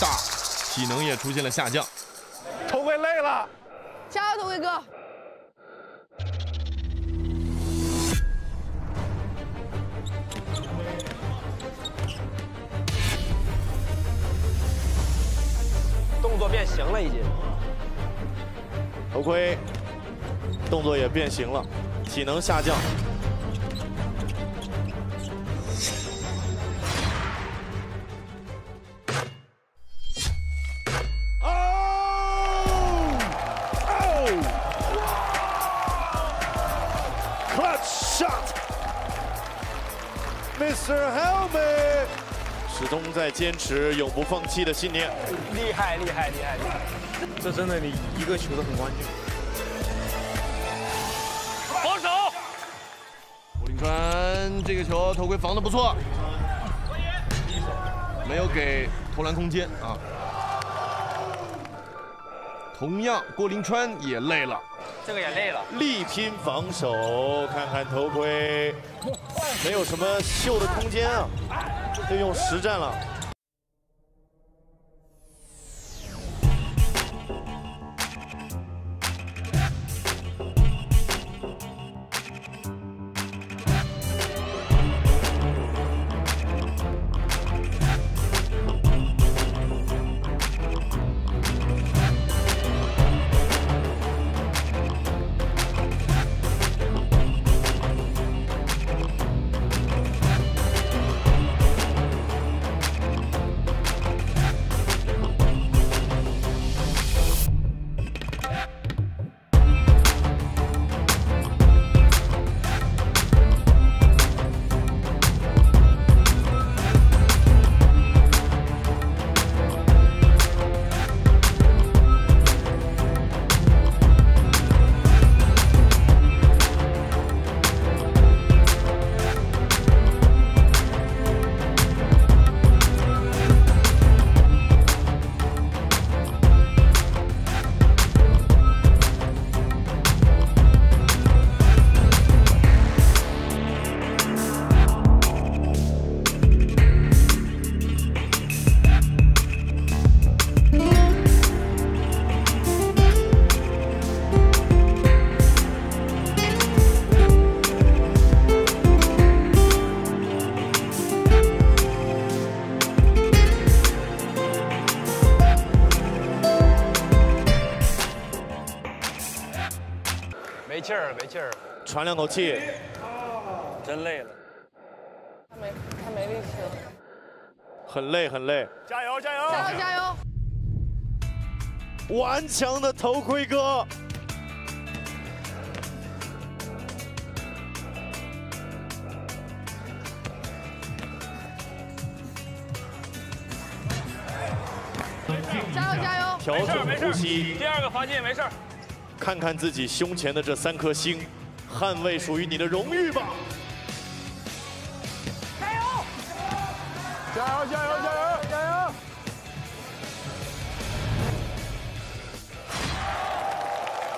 大，体能也出现了下降。头盔累了，加油，头盔哥！动作变形了已经。头盔动作也变形了，体能下降。shot，Mr. Helmet，始终在坚持永不放弃的信念。厉害厉害厉害厉害！这真的你一个球都很关键。防守，郭林川这个球头盔防的不错，没有给投篮空间啊。同样，郭林川也累了，这个也累了。力拼防守，看看头盔，没有什么秀的空间啊，就用实战了。没气儿了，没气儿了，喘两口气，真累了。他没，他没力气了。很累很累。加油加油！加油加油！顽强的头盔哥，加油加油！调整呼吸，第二个罚进没事儿。看看自己胸前的这三颗星，捍卫属于你的荣誉吧。加油加油加油加油！加油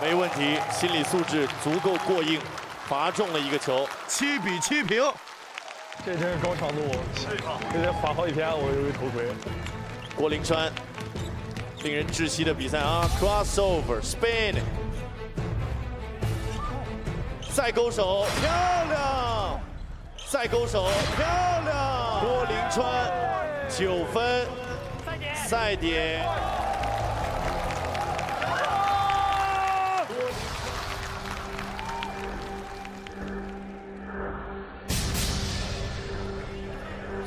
没问题，心理素质足够过硬，罚中了一个球。七比七平。这真是高强度，这得罚好几天，我有个头盔。郭林川，令人窒息的比赛啊！Crossover spin，再勾手，漂亮！再勾手，漂亮！郭林川九分，赛点。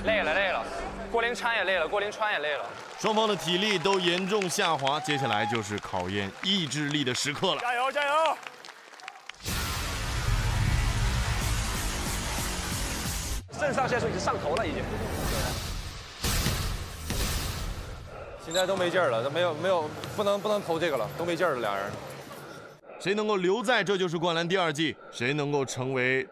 累了累了，郭林川也累了，郭林川也累了。双方的体力都严重下滑，接下来就是考验意志力的时刻了。加油加油！肾上腺素已经上头了，已经。现在都没劲儿了，都没有没有，不能不能投这个了，都没劲儿了，俩人。谁能够留在这就是灌篮第二季？谁能够成为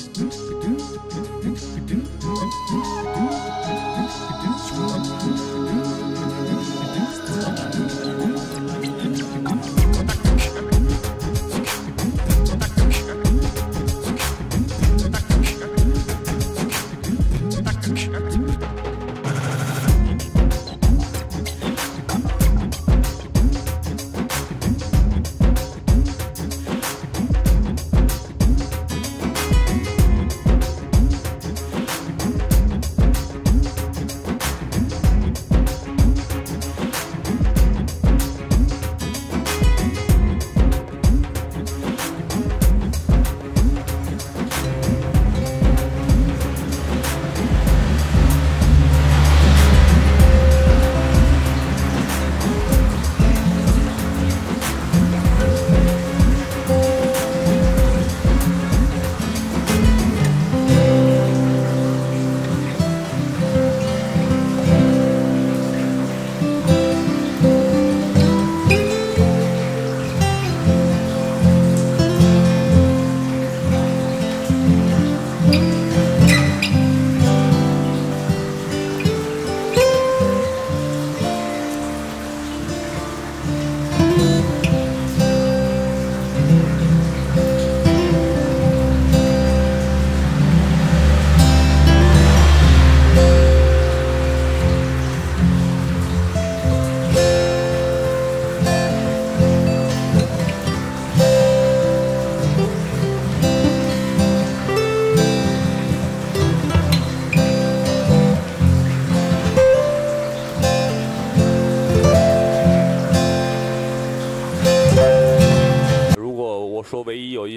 Mm-hmm.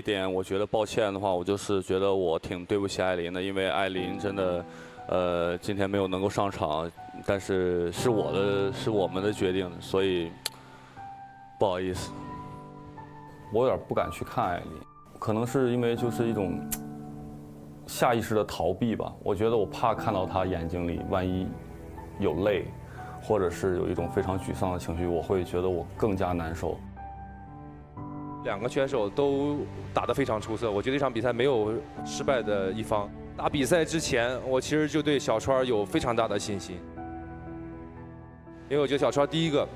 点我觉得抱歉的话，我就是觉得我挺对不起艾琳的，因为艾琳真的，呃，今天没有能够上场，但是是我的，是我们的决定，所以不好意思。我有点不敢去看艾琳，可能是因为就是一种下意识的逃避吧。我觉得我怕看到她眼睛里万一有泪，或者是有一种非常沮丧的情绪，我会觉得我更加难受。两个选手都打得非常出色，我觉得这场比赛没有失败的一方。打比赛之前，我其实就对小川有非常大的信心，因为我觉得小川第一个，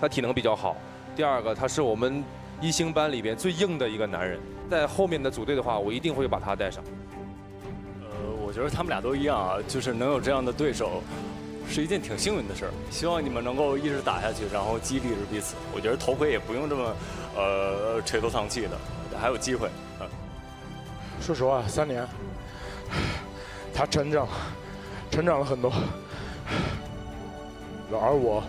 他体能比较好；第二个，他是我们一星班里边最硬的一个男人。在后面的组队的话，我一定会把他带上。呃，我觉得他们俩都一样啊，就是能有这样的对手，是一件挺幸运的事儿。希望你们能够一直打下去，然后激励着彼此。我觉得头盔也不用这么，呃，垂头丧气的，还有机会。嗯。说实话，三年，他成长，成长了很多，而我